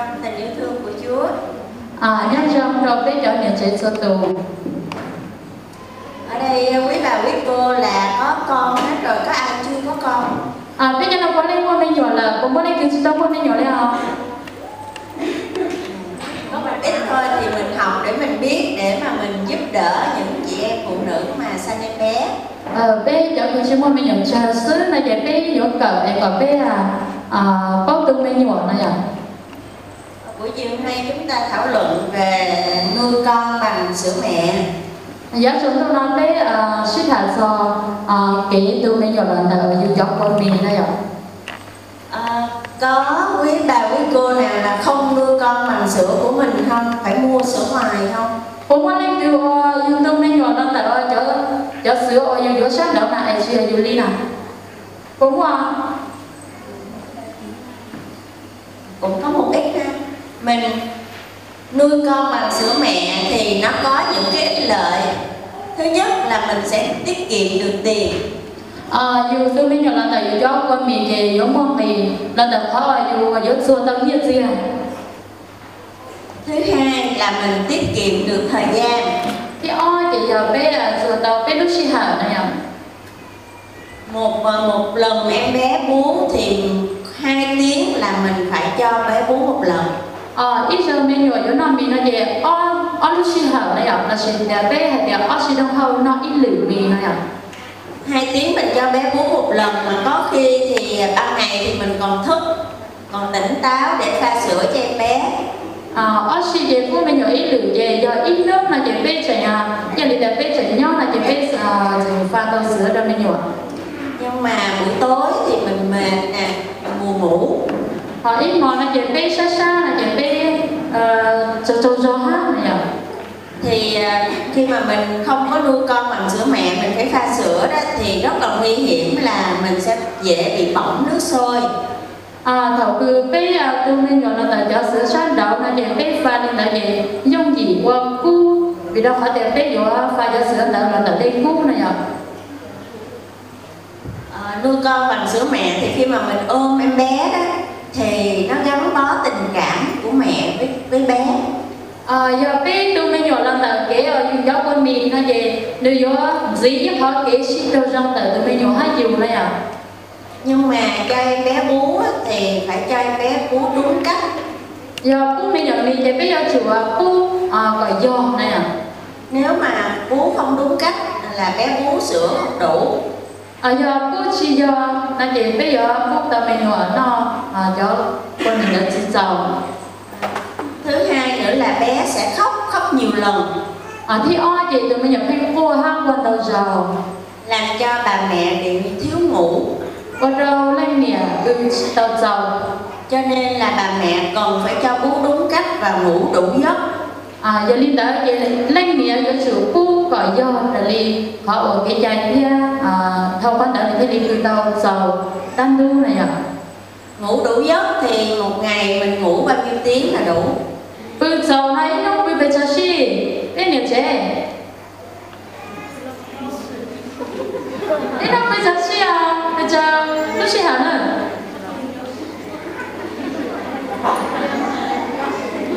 trong tình yêu thương của Chúa. À, nhân trong đầu biết cho nhận chế cho tù. Ở đây quý bà quý cô là có con hết rồi, có ai chưa có con? À, bây giờ nó có lên qua bên nhỏ là cũng có lên cái gì đâu qua bên nhỏ đấy à? Có một ít thôi thì mình học để mình biết, để mà mình giúp đỡ những chị em phụ nữ mà sanh em bé. Ờ, bây giờ cái chúng mình nhận trà sứ là vậy bây giờ cỡ em có bây à à bao tương bên nhỏ này à? Buổi chiều hôm nay chúng ta thảo luận về nuôi con bằng sữa mẹ. Tôi nói bây à suy thả do à cái tương bên nhỏ là ở dưới dọc con mình này à? À, có quý bà quý cô nào là không nuôi con bằng sữa của mình không? Phải mua sữa ngoài không? Cũng có lên từ dưới tương bên nhỏ là ở chỗ chỗ sữa ở dưới dưới sát đậu này ở dưới dưới ly này. Cũng à cũng có một ít mình nuôi con bằng sữa mẹ thì nó có những cái ích lợi. Thứ nhất là mình sẽ tiết kiệm được tiền. À dù tôi bây giờ là tại cho con mình thì giống con thì là tại khó là dù ở dưới xua tâm hiện gì à? Thứ hai là mình tiết kiệm được thời gian. Thì ôi thì giờ bé là xua tàu bé lúc xí hở này à? Một ờ, một lần em bé bú thì hai tiếng là mình phải cho bé bú một lần à ít giờ mình dưới nó mình nó về on on lúc xí hở này à là xí đẹp bé hay đẹp on xí đông hậu nó ít lử mình này à hai tiếng mình cho bé bú một lần mà có khi thì ban ngày thì mình còn thức còn tỉnh táo để pha sữa cho em bé. À ở xí về của mình nhỏ ít lử về giờ ít nước là về bé chạy à. Giờ thì đẹp bé chạy nhau là về bé à pha tàu sữa cho mình nhỏ nhưng mà buổi tối thì mình mệt nè họ ít mòn là về bé xa xa là về bé cho cho cho hát này à thì à, khi mà mình không có nuôi con bằng sữa mẹ mình phải pha sữa đó thì rất là nguy hiểm là mình sẽ dễ bị bỏng nước sôi. À thầu cứ bé tôi nên gọi là tại cho sữa sát đậu là về bé pha nên là về dùng gì qua cu vì đâu phải để bé vô pha cho sữa đậu là tại đây cu này à à, nuôi con bằng sữa mẹ thì khi mà mình ôm em bé đó thì nó gắn bó tình cảm của mẹ với với bé. À giờ bé tôi nên gọi là tại cái ở dùng gió con mì nó về đưa vô dĩ giúp họ cái xin đâu trong tại tôi nên gọi hai chiều này à. Nhưng mà cho em bé bú thì phải cho em bé bú đúng cách. Giờ bố mình nhận mình thì bé à bố à gọi do này à. Nếu mà bú không đúng cách là bé bú sữa không đủ. À giờ bố chỉ giờ là về bây giờ bố tao mình gọi nó à cho con mình đã chỉ giàu thứ hai nữa là bé sẽ khóc khóc nhiều lần. À thì oi thì tụi mình nhập hay cô ha quan đầu giàu làm cho bà mẹ bị thiếu ngủ. Quan đầu lên nè ừ tàu giàu cho nên là bà mẹ cần phải cho bú đúng cách và ngủ đủ giấc à giờ linh đã về lên nè cho sự cô gọi do là li họ ở cái trái kia à thông quan đỡ thì li từ tàu giàu đang lưu này à ngủ đủ giấc thì một ngày mình ngủ bao nhiêu tiếng là đủ. Bây giờ này nó bây bây giờ gì cái nhiều chế cái nó bây giờ gì à? Bây giờ nó gì hả nữa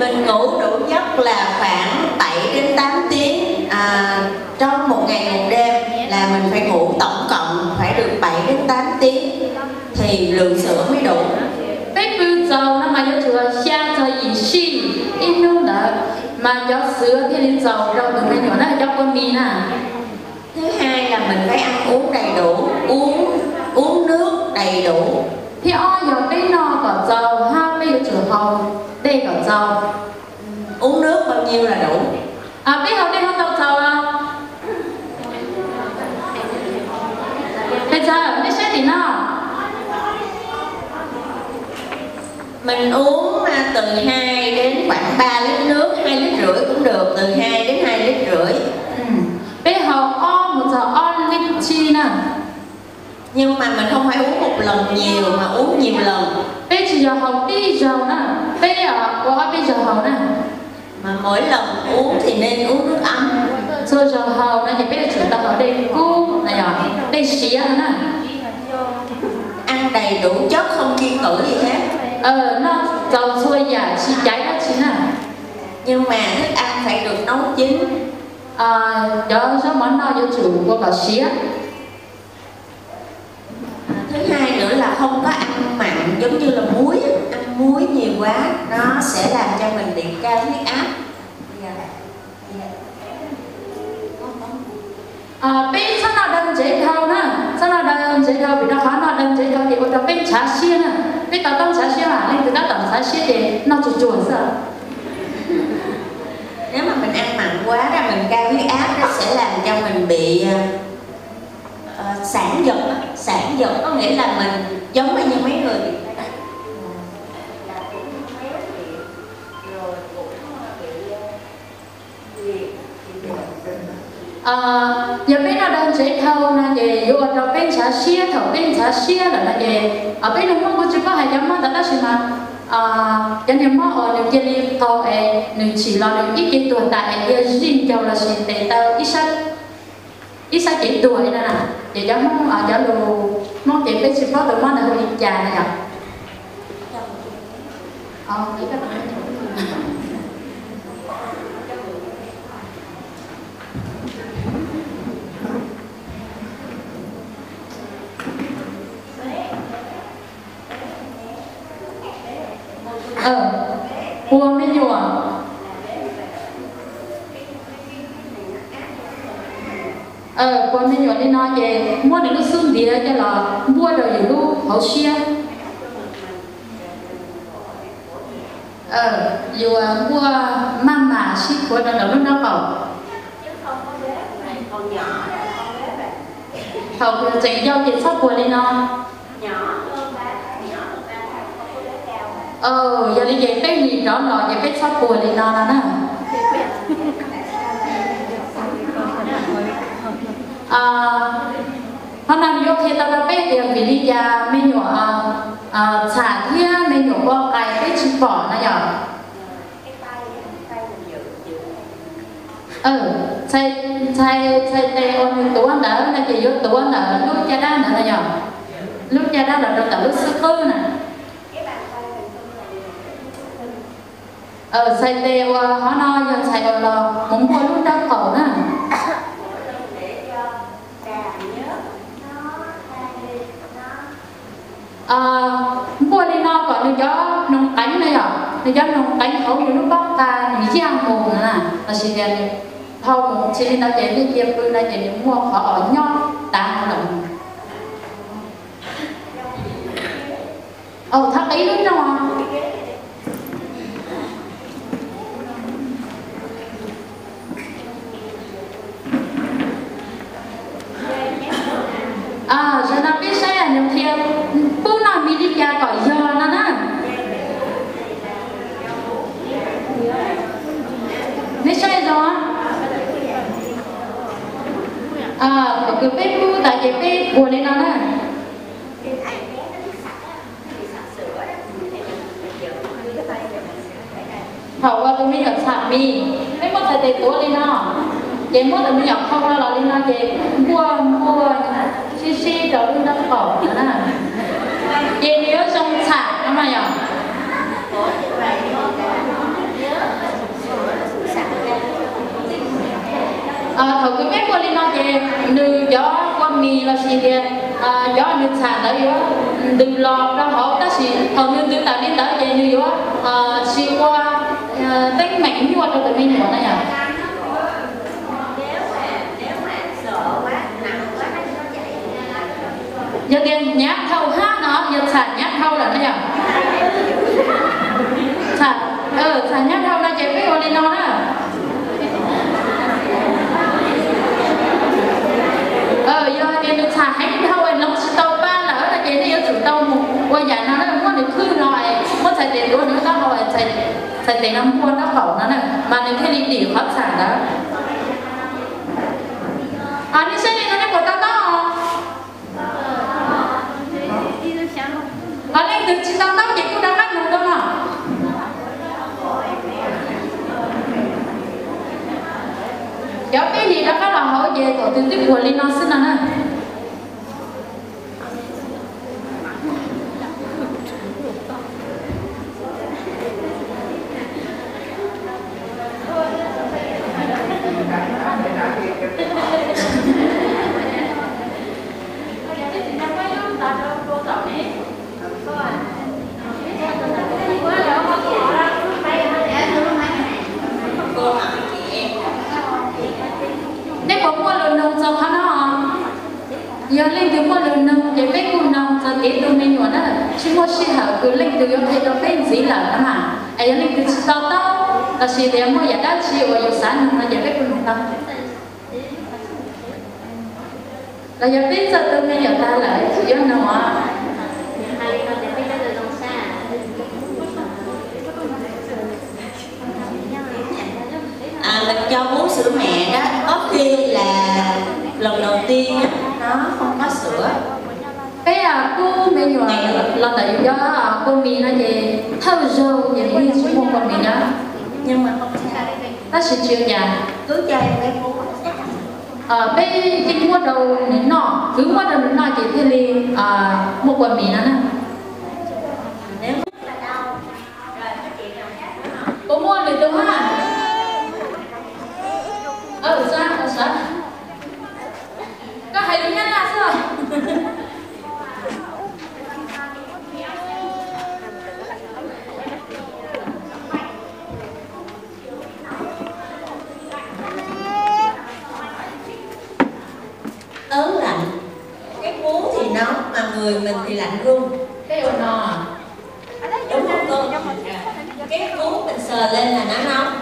mình ngủ đủ giấc là khoảng 7 đến 8 tiếng à, trong một ngày một đêm là mình phải ngủ tổng cộng phải được 7 đến 8 tiếng thì lượng sữa mới đủ. Giờ nó mà yêu chuột xa cho ý sĩ ít nung đó mà cho sữa thì lên dầu đâu đừng có nhỏ nó cho con mì nè. Thứ hai là mình phải ăn uống đầy đủ uống uống nước đầy đủ. Thì oi giờ bây nó có dầu ha giờ chuột hồng đây có dầu uống nước bao nhiêu là đủ. À bây giờ đây không có dầu à bây giờ bây sẽ thì nào mình uống à, từ 2 đến khoảng 3 lít nước 2 lít rưỡi cũng được từ 2 đến 2 lít rưỡi. Ừ. bây giờ o một giờ on linh chi nè. Nhưng mà mình không phải uống một lần nhiều mà uống nhiều lần bây giờ học bây giờ nè bây à, giờ quá bây giờ học nè. Mà mỗi lần uống thì nên uống nước ấm. Rồi giờ học nè thì bây giờ chúng ta học đây cú này à, rồi đây xí ăn nè. Ăn đầy đủ chất không kiêng cử gì hết. Ờ nó còn xôi và xí cháy đó chính nè. Nhưng mà thức ăn phải được nấu chín. À đó số món no cho chủ của bà xí thứ hai nữa là không có ăn giống như là muối ăn muối nhiều quá nó sẽ làm cho mình bị cao huyết áp. À bên sao nào đâm dễ thao nè sao nào đâm dễ thao vì nó khó nào đâm dễ thao thì có bên chả xia nè. Bên tao tông chả xia mà nên từ đó tao chả xia thì nó chuột chuột sao nếu mà mình ăn mặn quá ra mình cao huyết áp nó sẽ làm cho mình bị uh, sản giật sản giật có nghĩa là mình giống như mấy người à Ờ, giờ bên nào đang chế thâu là về dù ở trong bên chả xia, thầu bên chả xia là là về ở bên nó không có chỉ có hai giống mà đó là mà à ờ, cho nên mà ở những cái liên cầu ấy những chỉ là những ít cái tuổi tại ấy riêng cho là xin để tao ít sát ít sát cái tuổi nè nè, để cho mong ở ờ, cho đồ mong để bên chỉ có được mong là hơi già này à ờ chỉ các bạn ờ mua mới nhùa ờ qua mới đi nói về mua được lúc xương đi cho là mua được những lúc hậu xia. Ờ dù mua mang mà ship của nó là lúc nó cầu hậu chỉ giao dịch sắp của đi nó ờ giờ đi về cái gì đó lo về cái sắp của đi nó là nè à ờ, hôm nay vô khi ta đã biết điều vì đi ra mình nhỏ ờ, ờ, à trả thia mình nhỏ qua cái cái chữ bỏ này nhở ừ sai sai sai tay ôn tủ ăn đỡ là chỉ vô tủ ăn đỡ lúc cha đá nữa là nhở lúc cha đá là trong cả lúc sơ cơ nè. Ờ sai tê qua họ no giờ sai gọi là muốn ờ, qua lúc đau khổ nè à mua đi no còn được gió nông cánh này à được gió nông cánh khẩu như lúc bóc ta như giang mù nè. Là chỉ là thâu một chỉ là để đi dẹp bữa này để mua họ ở nhau ta động. Ờ thắc ý đúng không? À giờ nó biết sai là nhiều thiệt bố nào mi đi cha gọi giờ nó nè biết sai rồi. À cứ biết bố, tại cái biết buồn lên nó nè hậu qua tôi mới được sạc mi mấy mất thầy tiền tuổi lên nó. Chị mất thì mới không ra là lên nó chị mua mua xí xí rồi lên nó khổ nữa nè. Chị nhớ trong sạc nó mà nhở? À thầu cái biết qua lên nó chị nữ gió qua mì là gì thì à gió nữ sạc tới yếu đừng lo đâu họ ta chỉ thầu như từ tạo đến tới chị nữ yếu à chỉ qua à, tính mạnh như qua vậy tụi mình giờ tiền nhát thâu hát nó giờ sản nhát thâu là nó nhỉ sản ờ sản nhát thâu là chạy với con đi nó đó. Ờ giờ tiền được sản hay thâu ấy nó tàu ba là là chạy đi ở chủ tàu một qua nhà nó nó mua được khư rồi. Mua xài tiền luôn nữa đó rồi, xài xài tiền năm mua nó khẩu nó này mà nếu thế đi đi phát sản đó. Anh đi xe này nó của tao đó ở đây từ chỉ tao tao chỉ cũng đã cắt được đâu mà Dạ, giáo bé gì đó các là hậu về tổ tiên tiếp của linh nó xin nè chỉ mua xí hở cứ linh từ yêu thấy nó bên gì là nó mà ai yêu linh chỉ tao tao là xí để mua nhà đã chi ở yêu sản nó nhà biết cũng tâm là nhà biết giờ tôi nghe nhà ta lại chỉ yêu nó à à, mình cho bú sữa mẹ đó có khi là lần đầu tiên á, nó không có sữa cái à cô mình nhỏ là tại do cô mình là gì thâu dâu gì đi chỉ mua con mình á nhưng mà không sao. Ta sẽ chịu nhà cứ em bé bú à bây cái mua đầu nọ cứ mua đầu nọ chỉ thì li à mua quần mình á nè nếu cô mua được đâu ha ờ sao ờ sao có hay đúng nhất là sao ớn lạnh cái bú thì nóng mà người mình thì lạnh run cái ồn nọ đúng không? Cô cái bú mình sờ lên là nó nóng.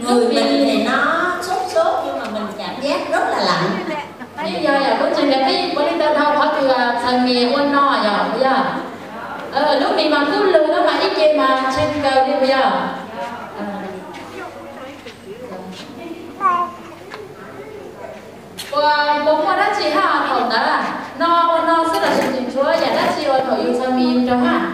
Người mình thì nó sốt sốt nhưng mà mình cảm giác rất là lạnh. Bây giờ à cũng chỉ là cái bữa đi tao đâu họ từ thằng mì ôn no giờ bây giờ? Ờ lúc mình mà cứ lừa nó mà ít gì mà trên cầu đi bây giờ? Và bố qua đó chị ha thầu đó là no ôn no sẽ là sự chỉnh chúa và đó chị